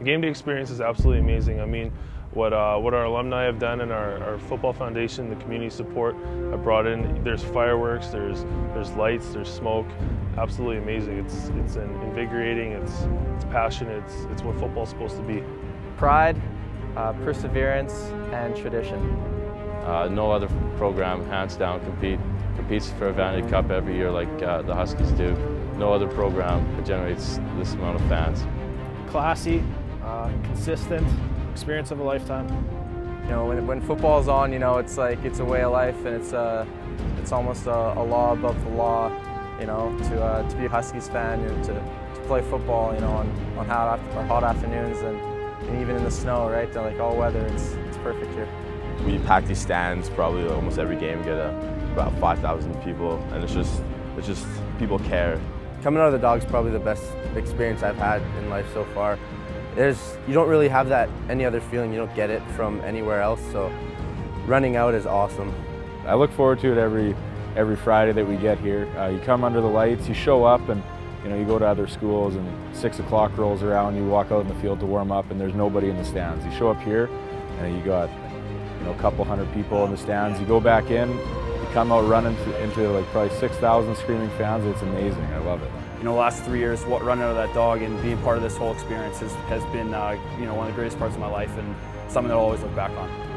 the game day experience is absolutely amazing. I mean, what uh, what our alumni have done and our, our football foundation, the community support have brought in. There's fireworks, there's there's lights, there's smoke. Absolutely amazing. It's it's invigorating. It's it's passionate. It's it's what football's supposed to be. Pride, uh, perseverance, and tradition. Uh, no other program, hands down, compete competes for a Vanier Cup every year like uh, the Huskies do. No other program generates this amount of fans. Classy, uh, consistent, experience of a lifetime. You know, when, when football's on, you know, it's like it's a way of life and it's uh, it's almost a, a law above the law. You know, to uh, to be a Huskies fan and to, to play football, you know, on, on hot, hot afternoons and, and even in the snow, right? They're like all weather, it's it's perfect here. We pack these stands probably almost every game. Get a, about 5,000 people, and it's just it's just people care. Coming out of the dog's probably the best experience I've had in life so far. There's, you don't really have that any other feeling. You don't get it from anywhere else. So running out is awesome. I look forward to it every every Friday that we get here. Uh, you come under the lights, you show up, and you know you go to other schools, and six o'clock rolls around. You walk out in the field to warm up, and there's nobody in the stands. You show up here, and you got you know a couple hundred people in the stands. You go back in, come out running into like probably 6,000 screaming fans. It's amazing. I love it you know, last three years, what, running out of that dog and being part of this whole experience has, has been, uh, you know, one of the greatest parts of my life and something that I'll always look back on.